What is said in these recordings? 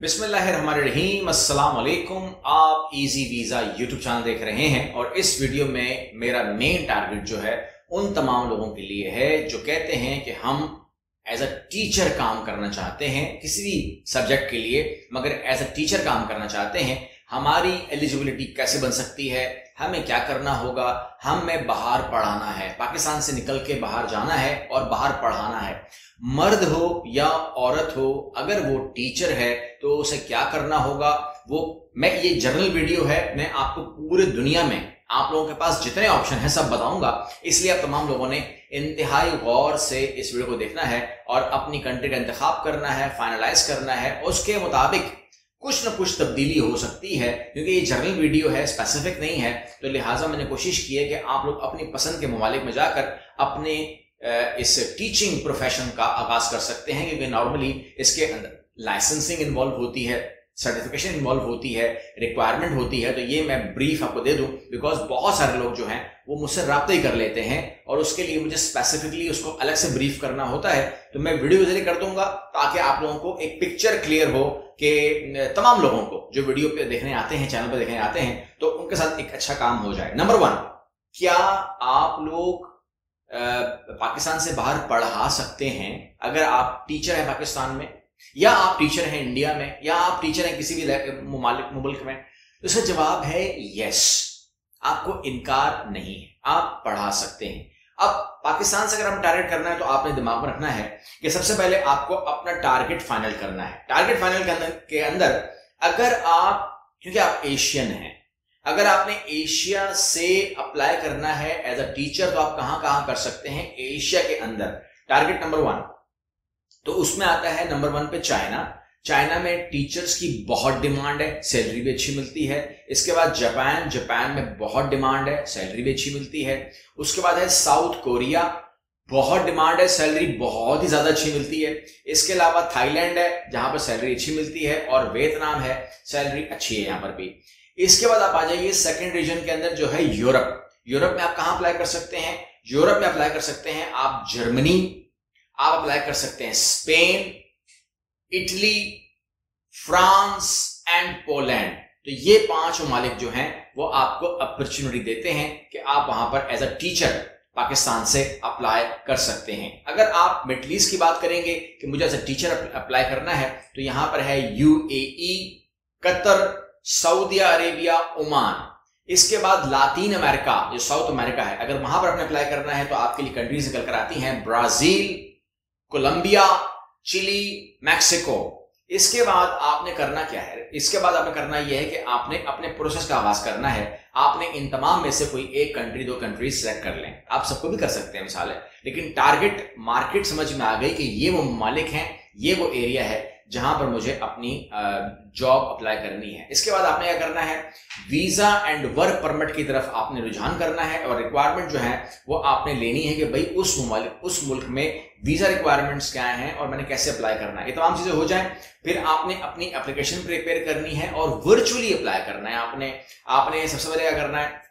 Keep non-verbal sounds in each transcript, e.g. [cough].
बिस्मिल्लाहिर्रहमानिर्रहीम अस्सलाम वालेकुम आप इजी वीज़ा यूट्यूब चैनल देख रहे हैं और इस वीडियो में मेरा मेन टारगेट जो है, उन तमाम लोगों के लिए है जो कहते हैं कि हम एज अ टीचर काम करना चाहते हैं किसी भी सब्जेक्ट के लिए, मगर एज अ टीचर काम करना चाहते हैं, हमारी एलिजिबिलिटी कैसे बन सकती है हमें क्या करना होगा? हमें बाहर पढ़ाना है। पाकिस्तान से निकल के बाहर जाना है और बाहर पढ़ाना है। मर्द हो या औरत हो, अगर वो टीचर है तो उसे क्या करना होगा? वो, मैं, ये जर्नल वीडियो है, मैं आपको पूरे दुनिया में, आप लोगों के पास जितने ऑप्शन है, सब बताऊँगा। इसलिए आप तमाम लोगों ने इंतहाई गौर से इस वीडियो को देखना है और अपनी कंट्री का इंतखाब करना है फाइनलाइज करना है। उसके मुताबिक कुछ ना कुछ तब्दीली हो सकती है, क्योंकि ये जर्नल वीडियो है स्पेसिफिक नहीं है। तो लिहाजा मैंने कोशिश की है कि आप लोग अपनी पसंद के ममालिक में जाकर अपने इस टीचिंग प्रोफेशन का आगाज़ कर सकते हैं, क्योंकि नॉर्मली इसके अंदर लाइसेंसिंग इन्वॉल्व होती है सर्टिफिकेशन इन्वॉल्व होती है रिक्वायरमेंट होती है। तो ये मैं ब्रीफ आपको दे दूँ बिकॉज़ बहुत सारे लोग जो हैं, वो मुझसे रबता ही कर लेते हैं, और उसके लिए मुझे स्पेसिफिकली उसको अलग से ब्रीफ करना होता है। तो मैं वीडियो ज़रिए कर दूँगा, ताकि आप लोगों को एक पिक्चर क्लियर हो कि तमाम लोगों को, जो वीडियो पे देखने आते हैं चैनल पे देखने आते हैं तो उनके साथ एक अच्छा काम हो जाए। नंबर वन क्या आप लोग पाकिस्तान से बाहर पढ़ा सकते हैं? अगर आप टीचर हैं पाकिस्तान में, या आप टीचर हैं इंडिया में, या आप टीचर हैं किसी भी मुल्क में तो इसका जवाब है यस आपको इनकार नहीं है। आप पढ़ा सकते हैं। अब पाकिस्तान से अगर हम टारगेट करना है तो आपने दिमाग में रखना है कि सबसे पहले आपको अपना टारगेट फाइनल करना है। टारगेट फाइनल के अंदर के अंदर अगर आप क्योंकि आप एशियन हैं, अगर आपने एशिया से अप्लाई करना है एज अ टीचर तो आप कहाँ कहाँ कर सकते हैं? एशिया के अंदर। टारगेट नंबर वन तो उसमें आता है नंबर वन पे चाइना चाइना में टीचर्स की बहुत डिमांड है सैलरी भी अच्छी मिलती है। इसके बाद जापान जापान में बहुत डिमांड है सैलरी भी अच्छी मिलती है। उसके बाद है साउथ कोरिया, बहुत डिमांड है सैलरी बहुत ही ज़्यादा अच्छी मिलती है। इसके अलावा थाईलैंड है, जहाँ पर सैलरी अच्छी मिलती है और वियतनाम है सैलरी अच्छी है यहाँ पर भी। इसके बाद आप आ जाइए सेकेंड रीजन के अंदर जो है यूरोप। यूरोप में आप कहाँ अप्लाई कर सकते हैं? यूरोप में अप्लाई कर सकते हैं आप जर्मनी, आप अप्लाई कर सकते हैं Spain, Italy France and Poland. तो ये पाँच ममालिक जो हैं, वो आपको अपॉर्चुनिटी देते हैं कि आप वहाँ पर एज अ टीचर पाकिस्तान से अप्लाई कर सकते हैं। अगर आप मिडल ईस्ट की बात करेंगे कि मुझे एज अ टीचर अप्लाई करना है तो यहाँ पर है UAE Qatar, Saudi Arabia, Oman. इसके बाद लातीन अमेरिका, जो साउथ अमेरिका है, अगर वहाँ पर अपने अप्लाई करना है तो आपके लिए कंट्रीज़ निकल कर आती हैं ब्राज़ील, कोलंबिया, चिली, मैक्सिको। इसके बाद आपने करना क्या है? इसके बाद आपने करना यह है कि आपने अपने प्रोसेस का आगाज़ करना है। आपने इन तमाम में से कोई एक कंट्री दो कंट्री सेलेक्ट कर लें। आप सबको भी कर सकते हैं मिसाल। है लेकिन टारगेट मार्केट समझ में आ गई कि ये वो मालिक हैं, ये वो एरिया है जहाँ पर मुझे अपनी जॉब अप्लाई करनी है। इसके बाद आपने क्या करना है? वीज़ा एंड वर्क परमिट की तरफ़ आपने रुझान करना है और रिक्वायरमेंट जो है वो आपने लेनी है कि भाई उस मुमालिक उस मुल्क में वीज़ा रिक्वायरमेंट्स क्या हैं और मैंने कैसे अप्लाई करना है। ये तमाम चीज़ें हो जाए फिर आपने अपनी एप्लीकेशन प्रिपेयर करनी है और वर्चुअली अप्लाई करना है आपने। आपने सबसे पहले क्या करना है?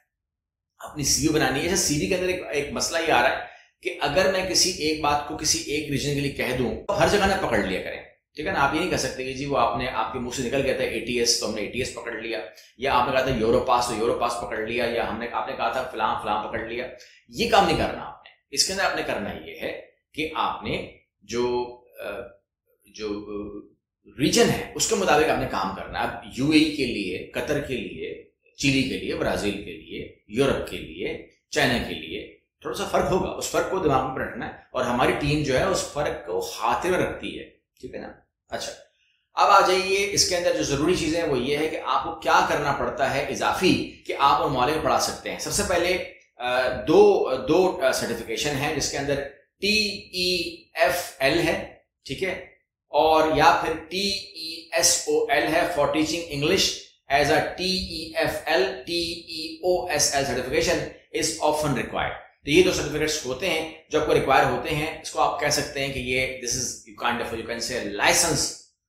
अपनी सीवी बनानी है। जैसे सीवी के अंदर एक, एक मसला ये आ रहा है कि अगर मैं किसी एक बात को किसी एक रीजन के लिए कह दूँ तो हर जगह ना पकड़ लिया करें। ठीक है ना? आप ये नहीं कह सकते कि जी वो आपने आपके मुँह से निकल गया था एटीएस तो हमने एटीएस पकड़ लिया। या आपने कहा था यूरो पास तो यूरो पास पकड़ लिया, या हमने, आपने कहा था फिलाम फिलाम पकड़ लिया। ये काम नहीं करना आपने। इसके अंदर आपने करना ये है कि आपने जो जो रीजन है, उसके मुताबिक आपने काम करना है। अब यूएई के लिए, कतर के लिए, चिली के लिए, ब्राज़ील के लिए, यूरोप के लिए, चाइना के लिए थोड़ा सा फ़र्क होगा। उस फ़र्क को दिमाग में रखना है और हमारी टीम जो है उस फ़र्क को हाथ में रखती है। ठीक है ना? अच्छा अब आ जाइए, इसके अंदर जो ज़रूरी चीज़ें हैं वो ये है कि आपको क्या करना पड़ता है इजाफी कि आप वो मॉलिक पढ़ा सकते हैं। सबसे पहले दो दो सर्टिफिकेशन है, जिसके अंदर टी ई एफ़ एल है, ठीक है? और या फिर T E S O L है for teaching English as a T E F L T E O S L certification is often required तो ये दो सर्टिफिकेट्स होते हैं, जो आपको रिक्वायर होते हैं, इसको आप कह सकते हैं कि ये this is you of you can say license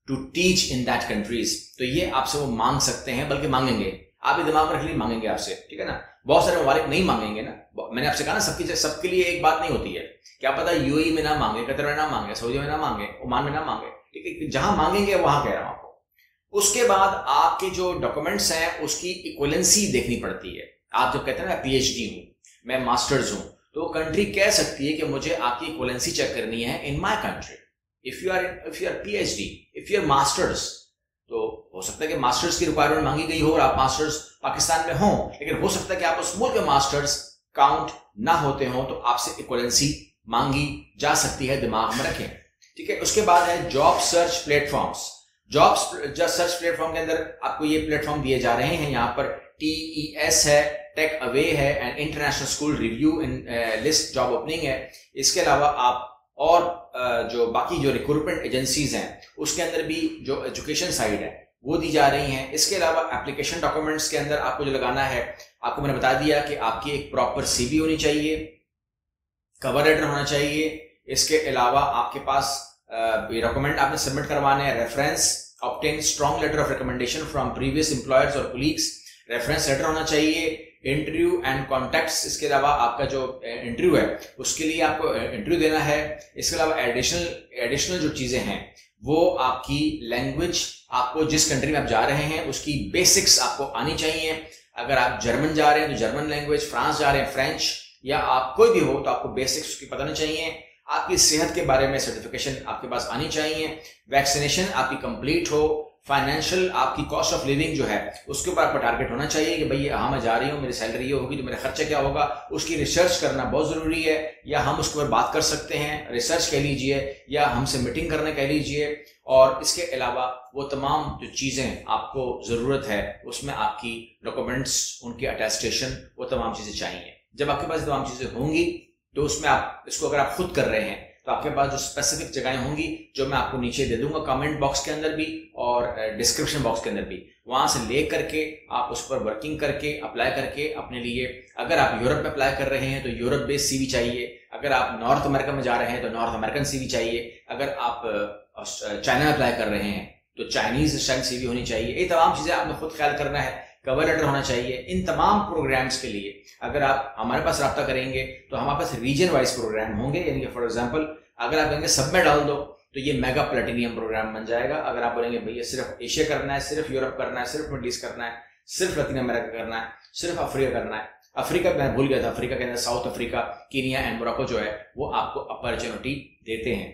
to teach in that countries तो ये आपसे वो मांग सकते हैं, बल्कि मांगेंगे। आप ये दिमाग में रख लिए मांगेंगे आपसे, ठीक है ना? बहुत सारे ममालिक नहीं मांगेंगे ना। मैंने आपसे कहा ना, सबकी सबके लिए एक बात नहीं होती है। क्या पता यूएई में ना मांगे, कतर में ना मांगे, सऊदी में ना मांगे, ओमान में ना मांगे, ठीक है? जहाँ मांगेंगे, वहाँ कह रहा हूँ आपको। उसके बाद आपके जो डॉक्यूमेंट्स हैं, उसकी इक्वलेंसी देखनी पड़ती है। आप जब कहते हैं ना पीएचडी हूँ मैं मास्टर्स हूँ। तो कंट्री कह सकती है कि मुझे आपकी इक्वलेंसी चेक करनी है in my country if you are if you are PhD if you are masters तो हो सकता है कि मास्टर्स की रिक्वायरमेंट मांगी गई हो और आप मास्टर्स पाकिस्तान में हो, लेकिन हो सकता है कि आप उस मुल्क में मास्टर्स काउंट ना होते हो तो आपसे इक्वलेंसी मांगी जा सकती है दिमाग में रखें। ठीक है, उसके बाद है job search platforms job search platform के अंदर आपको ये प्लेटफॉर्म दिए जा रहे हैं, यहाँ पर टीईएस है टेक अवे है and international school review in list job opening है. इसके अलावा आप और uh, जो बाकी जो रिक्रूटमेंट एजेंसीज हैं उसके अंदर भी जो एजुकेशन साइड है वो दी जा रही हैं. इसके अलावा एप्लीकेशन डॉक्यूमेंट्स के अंदर आपको जो लगाना है आपको मैंने बता दिया कि आपकी एक प्रॉपर सीवी होनी चाहिए कवर लेटर होना चाहिए. इसके अलावा आपके पास डॉक्यूमेंट आपने सबमिट करवाने हैं reference obtain strong letter of recommendation from previous employers और कोलीग्स रेफरेंस लेटर होना चाहिए इंटरव्यू एंड कॉन्टेक्ट इसके अलावा आपका जो इंटरव्यू है, उसके लिए आपको इंटरव्यू देना है। इसके अलावा एडिशनल एडिशनल जो चीज़ें हैं, वो आपकी लैंग्वेज आपको जिस कंट्री में आप जा रहे हैं, उसकी बेसिक्स आपको आनी चाहिए। अगर आप जर्मन जा रहे हैं तो जर्मन लैंग्वेज फ्रांस जा रहे हैं फ्रेंच या आप कोई भी हो तो आपको बेसिक्स उसकी पता नहीं चाहिए। आपकी सेहत के बारे में सर्टिफिकेशन आपके पास आनी चाहिए। वैक्सीनेशन आपकी कंप्लीट हो फाइनेंशियल आपकी कॉस्ट ऑफ़ लिविंग जो है, उसके ऊपर आपका टारगेट होना चाहिए कि भाई हाँ मैं जा रही हूँ, मेरी सैलरी ये होगी तो मेरा खर्चा क्या होगा? उसकी रिसर्च करना बहुत ज़रूरी है, या हम उसके ऊपर बात कर सकते हैं रिसर्च कह लीजिए, या हमसे मीटिंग करने कह लीजिए, और इसके अलावा वो तमाम जो चीज़ें आपको ज़रूरत है, उसमें आपकी डॉक्यूमेंट्स उनकी अटेस्टेशन वो तमाम चीज़ें चाहिए। जब आपके पास तमाम चीज़ें होंगी तो उसमें आप, इसको अगर आप खुद कर रहे हैं तो आपके पास जो स्पेसिफिक जगहें होंगी, जो मैं आपको नीचे दे दूँगा कमेंट बॉक्स के अंदर भी और डिस्क्रिप्शन बॉक्स के अंदर भी। वहाँ से ले करके आप उस पर वर्किंग करके अप्लाई करके अपने लिए, अगर आप यूरोप में अप्लाई कर रहे हैं तो यूरोप बेस्ड सीवी चाहिए। अगर आप नॉर्थ अमेरिका में जा रहे हैं तो नॉर्थ अमेरिकन सीवी चाहिए। अगर आप चाइना में अप्लाई कर रहे हैं तो चाइनीज़ स्टाइल सीवी होनी चाहिए। ये तमाम चीज़ें आपने खुद ख्याल करना है। कवर लेटर होना चाहिए, इन तमाम प्रोग्राम्स के लिए। अगर आप हमारे पास रब्ता करेंगे तो हमारे पास रीजन वाइज प्रोग्राम होंगे, यानी कि फॉर एग्ज़ाम्पल अगर आप कहेंगे सब में डाल दो तो ये मेगा प्लेटिनियम प्रोग्राम बन जाएगा। अगर आप बोलेंगे, भैया, सिर्फ़ एशिया करना है, सिर्फ़ यूरोप करना है, सिर्फ़ मिडल ईस्ट करना है, सिर्फ़ लतीन अमेरिका करना है, सिर्फ़ अफ्रीका करना है। अफ्रीका, मैं भूल गया था, अफ्रीका के अंदर South Africa Kenya and Morocco जो है, वो आपको अपॉर्चुनिटी देते हैं।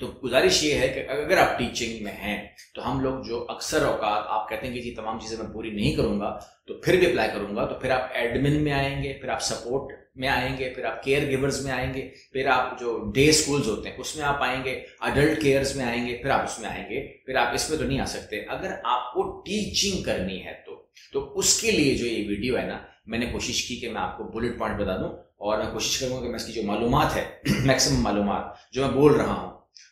तो गुजारिश ये है कि अगर आप टीचिंग में हैं तो हम लोग जो अक्सर औकात आप कहते हैं कि जी तमाम चीज़ें मैं पूरी नहीं करूँगा तो फिर भी अप्लाई करूँगा तो फिर आप एडमिन में आएँगे, फिर आप सपोर्ट में आएँगे, फिर आप केयर गिवर्स में आएँगे, फिर आप जो डे स्कूल्स होते हैं, उसमें आप आएँगे अडल्ट केयर्स में आएँगे, फिर आप उसमें आएँगे, फिर आप इसमें तो नहीं आ सकते। अगर आपको टीचिंग करनी है तो तो उसके लिए जो ये वीडियो है ना, मैंने कोशिश की कि मैं आपको बुलेट पॉइंट बता दूँ, और मैं कोशिश करूँगा कि मैं इसकी जो मालूम है [clears throat] मैक्सिमम मालूम जो मैं बोल रहा हूँ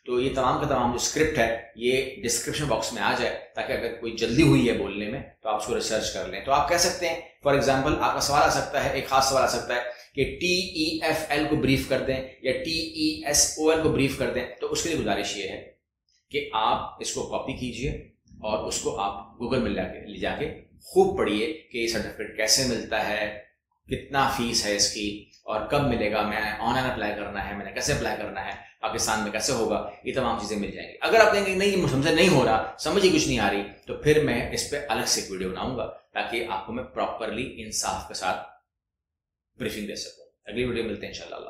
तो ये तमाम का तमाम जो स्क्रिप्ट है, ये डिस्क्रिप्शन बॉक्स में आ जाए, ताकि अगर कोई जल्दी हुई है बोलने में तो आप उसको रिसर्च कर लें। तो आप कह सकते हैं फॉर एग्ज़ाम्पल आपका सवाल आ सकता है, एक खास सवाल आ सकता है कि टी ई एफ़ एल को ब्रीफ कर दें, या T E S O L को ब्रीफ कर दें तो उसके लिए गुजारिश ये है कि आप इसको कॉपी कीजिए और उसको आप गूगल में लाके, ले जाके खूब पढ़िए कि ये सर्टिफिकेट कैसे मिलता है, कितना फ़ीस है इसकी और कब मिलेगा, मैं ऑनलाइन अप्लाई करना है, मैंने कैसे अप्लाई करना है, पाकिस्तान में कैसे होगा, ये तमाम चीज़ें मिल जाएँगी। अगर आप कहेंगे, नहीं समझे नहीं हो रहा, समझ ही कुछ नहीं आ रही तो फिर मैं इस पर अलग से एक वीडियो बनाऊँगा, ताकि आपको मैं प्रॉपरली इंसाफ के साथ ब्रीफिंग दे सकूँ। अगली वीडियो मिलते हैं, इंशाल्लाह